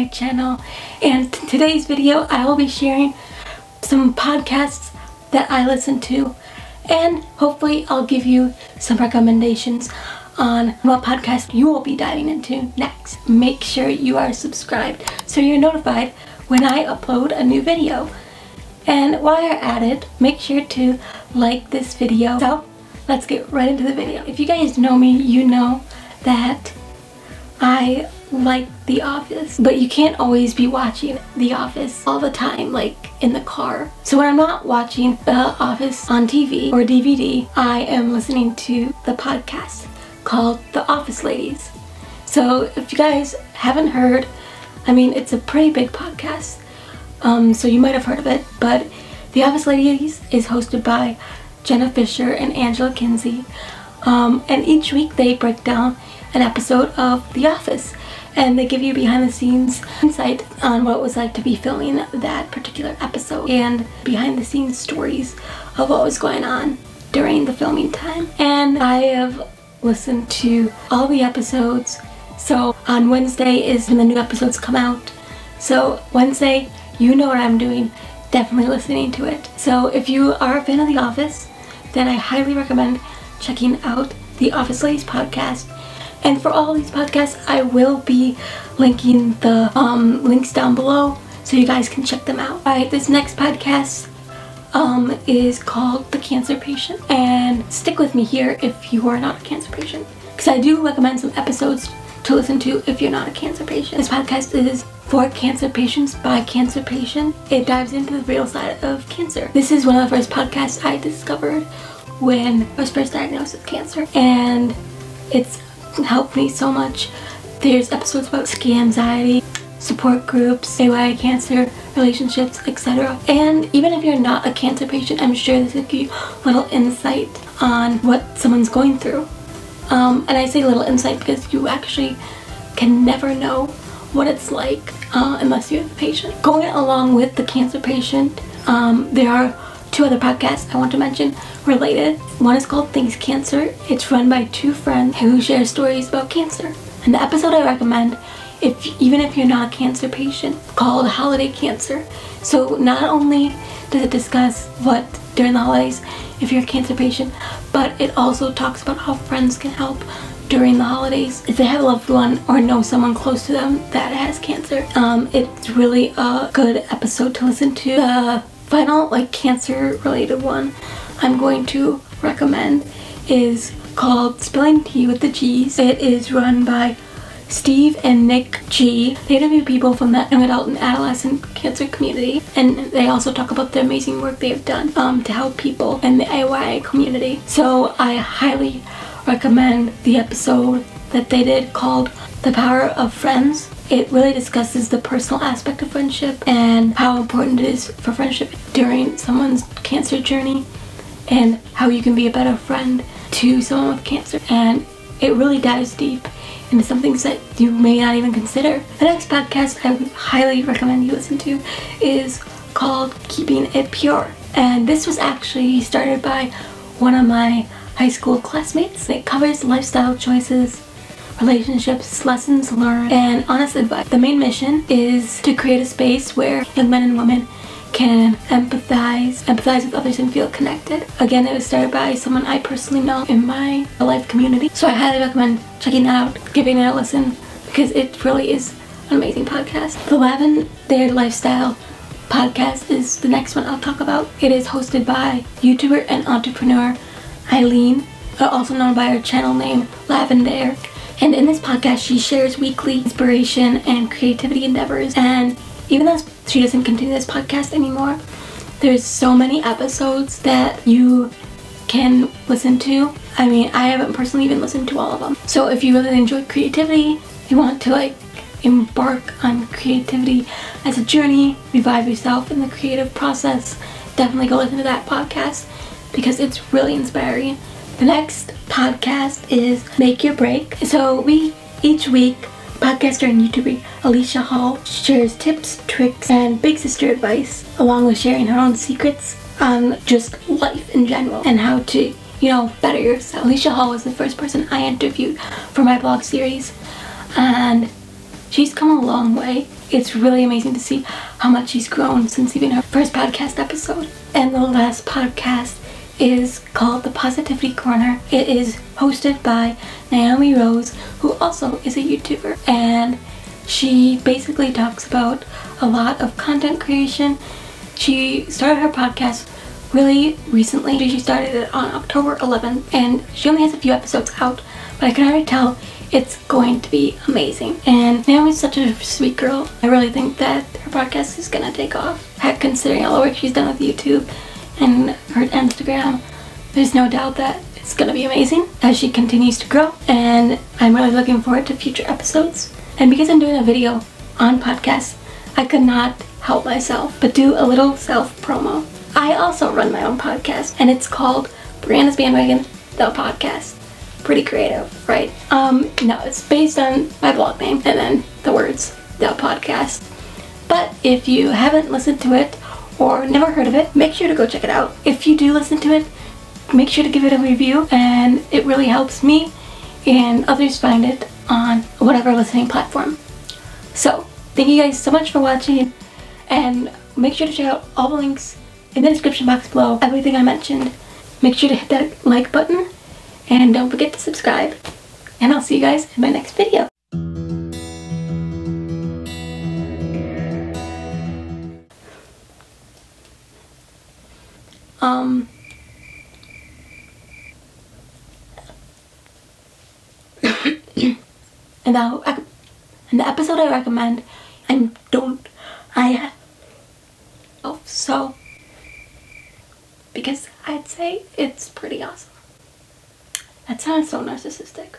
my channel and today's video I will be sharing some podcasts that I listen to and hopefully I'll give you some recommendations on what podcast you will be diving into next. Make sure you are subscribed so you're notified when I upload a new video. And while you're at it, make sure to like this video. So let's get right into the video. If you guys know me, you know that I like The Office, but you can't always be watching The Office all the time, like in the car. So when I'm not watching The Office on TV or DVD, I am listening to the podcast called The Office Ladies. So if you guys haven't heard, I mean, it's a pretty big podcast, um, so you might have heard of it, but The Office Ladies is hosted by Jenna Fischer and Angela Kinsey. Um, and each week they break down an episode of The Office and they give you behind the scenes insight on what it was like to be filming that particular episode and behind the scenes stories of what was going on during the filming time. And I have listened to all the episodes. So on Wednesday is when the new episodes come out. So Wednesday, you know what I'm doing. Definitely listening to it. So if you are a fan of The Office, then I highly recommend checking out the Office Ladies podcast. And for all these podcasts, I will be linking the um, links down below so you guys can check them out. Alright, this next podcast um, is called The Cancer Patient. And stick with me here if you are not a cancer patient. Because I do recommend some episodes to listen to if you're not a cancer patient. This podcast is for cancer patients by cancer patient. It dives into the real side of cancer. This is one of the first podcasts I discovered when I was first diagnosed with cancer. And it's helped me so much. There's episodes about skin anxiety, support groups, AY cancer, relationships, etc. And even if you're not a cancer patient, I'm sure this will give you little insight on what someone's going through. Um, and I say little insight because you actually can never know what it's like uh, unless you're the patient. Going along with the cancer patient, um, there are two other podcasts I want to mention related. One is called Thanks Cancer. It's run by two friends who share stories about cancer. And the episode I recommend, if even if you're not a cancer patient, called Holiday Cancer. So not only does it discuss what during the holidays if you're a cancer patient, but it also talks about how friends can help during the holidays if they have a loved one or know someone close to them that has cancer. Um, it's really a good episode to listen to. The final like cancer related one I'm going to recommend is called Spilling Tea with the G's. It is run by Steve and Nick G. They interview people from the young adult and adolescent cancer community and they also talk about the amazing work they have done um, to help people in the AYA community. So I highly recommend the episode that they did called The Power of Friends. It really discusses the personal aspect of friendship and how important it is for friendship during someone's cancer journey and how you can be a better friend to someone with cancer. And it really dives deep into some things that you may not even consider. The next podcast I would highly recommend you listen to is called Keeping It Pure. And this was actually started by one of my high school classmates. It covers lifestyle choices, relationships, lessons learned, and honest advice. The main mission is to create a space where young men and women can empathize, empathize with others and feel connected. Again, it was started by someone I personally know in my life community. So I highly recommend checking that out, giving it a listen, because it really is an amazing podcast. The Lavendaire Lifestyle podcast is the next one I'll talk about. It is hosted by YouTuber and entrepreneur Aileen, uh, also known by her channel name Lavendaire. And in this podcast, she shares weekly inspiration and creativity endeavors. And even though she doesn't continue this podcast anymore, there's so many episodes that you can listen to. I mean, I haven't personally even listened to all of them. So if you really enjoy creativity, you want to like embark on creativity as a journey, revive yourself in the creative process, definitely go listen to that podcast because it's really inspiring. The next podcast is Make Your Break. So we each week podcaster and YouTuber Alicia Hall shares tips, tricks, and big sister advice, along with sharing her own secrets on just life in general and how to, you know, better yourself. Alicia Hall was the first person I interviewed for my blog series, and she's come a long way it's really amazing to see how much she's grown since even her first podcast episode. And the last podcast is called The Positivity Corner. It is hosted by Naomi Rose, who also is a YouTuber. And she basically talks about a lot of content creation. She started her podcast really recently. She started it on October 11th and she only has a few episodes out, but I can already tell it's going to be amazing. And Naomi's such a sweet girl. I really think that her podcast is gonna take off. Heck, considering all the work she's done with YouTube and her Instagram, there's no doubt that it's gonna be amazing as she continues to grow. And I'm really looking forward to future episodes. And because I'm doing a video on podcasts, I could not help myself but do a little self promo. I also run my own podcast and it's called Brianna's Bandwagon, the podcast. Pretty creative, right? Um, no, it's based on my blog name and then the words, the podcast. But if you haven't listened to it or never heard of it, make sure to go check it out. If you do listen to it, make sure to give it a review and it really helps me and others find it on whatever listening platform. So, thank you guys so much for watching and make sure to check out all the links in the description box below, everything I mentioned. Make sure to hit that like button and don't forget to subscribe. And I'll see you guys in my next video. Um... and the, and the episode I recommend, and don't, I, oh, so, because I'd say it's pretty awesome. That sounds so narcissistic.